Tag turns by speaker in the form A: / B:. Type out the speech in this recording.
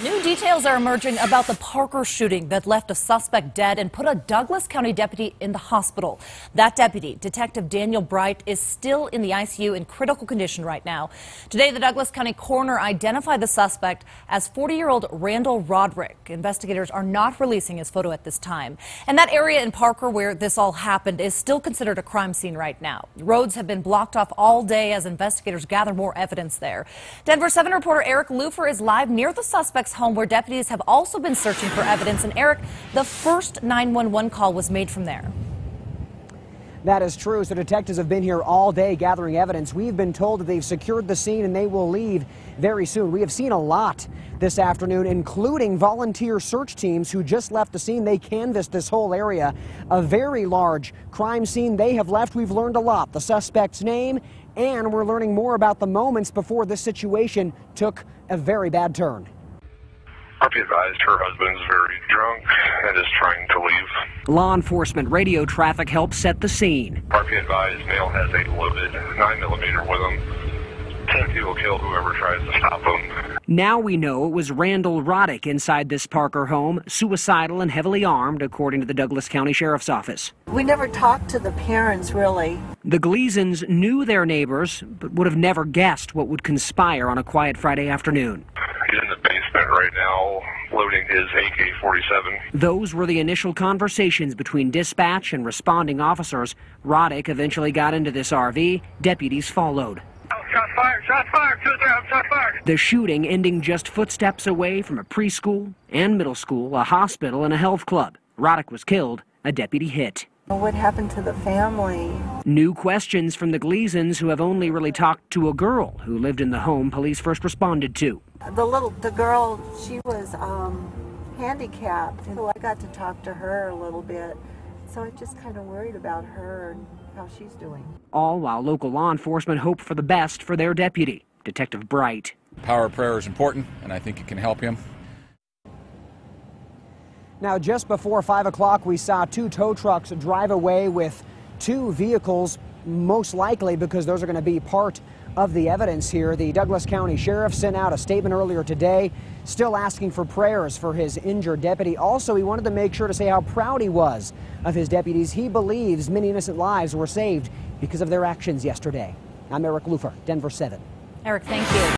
A: New details are emerging about the Parker shooting that left a suspect dead and put a Douglas County deputy in the hospital. That deputy, Detective Daniel Bright, is still in the ICU in critical condition right now. Today, the Douglas County coroner identified the suspect as 40 year old Randall Roderick. Investigators are not releasing his photo at this time. And that area in Parker where this all happened is still considered a crime scene right now. Roads have been blocked off all day as investigators gather more evidence there. Denver 7 reporter Eric Lupher is live near the suspect's home where deputies have also been searching for evidence. And Eric, the first 911 call was made from there.
B: That is true. So detectives have been here all day gathering evidence. We've been told that they've secured the scene and they will leave very soon. We have seen a lot this afternoon, including volunteer search teams who just left the scene. They canvassed this whole area, a very large crime scene. They have left. We've learned a lot. The suspect's name, and we're learning more about the moments before this situation took a very bad turn.
C: RP advised her husband's very drunk and is trying to leave.
B: Law enforcement radio traffic helped set the scene.
C: RP advised male has a loaded 9mm with him. Ten people will kill whoever tries to stop him.
B: Now we know it was Randall Roddick inside this Parker home, suicidal and heavily armed, according to the Douglas County Sheriff's Office.
D: We never talked to the parents, really.
B: The Gleasons knew their neighbors, but would have never guessed what would conspire on a quiet Friday afternoon.
C: He's in the basement right now, loading his AK-47.
B: Those were the initial conversations between dispatch and responding officers. Roddick eventually got into this RV. Deputies followed.
C: Oh, shot fired, shot fired, two there, oh, shot fired.
B: The shooting ending just footsteps away from a preschool and middle school, a hospital, and a health club. Roddick was killed, a deputy hit.
D: What happened to the family?
B: New questions from the Gleasons, who have only really talked to a girl who lived in the home police first responded to.
D: The little, the girl, she was um, handicapped, so I got to talk to her a little bit. So I just kind of worried about her and how she's doing.
B: All while local law enforcement hope for the best for their deputy, Detective Bright.
E: Power of prayer is important, and I think it can help him.
B: Now, just before 5 o'clock, we saw two tow trucks drive away with two vehicles, most likely because those are going to be part of the evidence here. The Douglas County Sheriff sent out a statement earlier today, still asking for prayers for his injured deputy. Also, he wanted to make sure to say how proud he was of his deputies. He believes many innocent lives were saved because of their actions yesterday. I'm Eric Lupher, Denver 7.
A: Eric, thank you.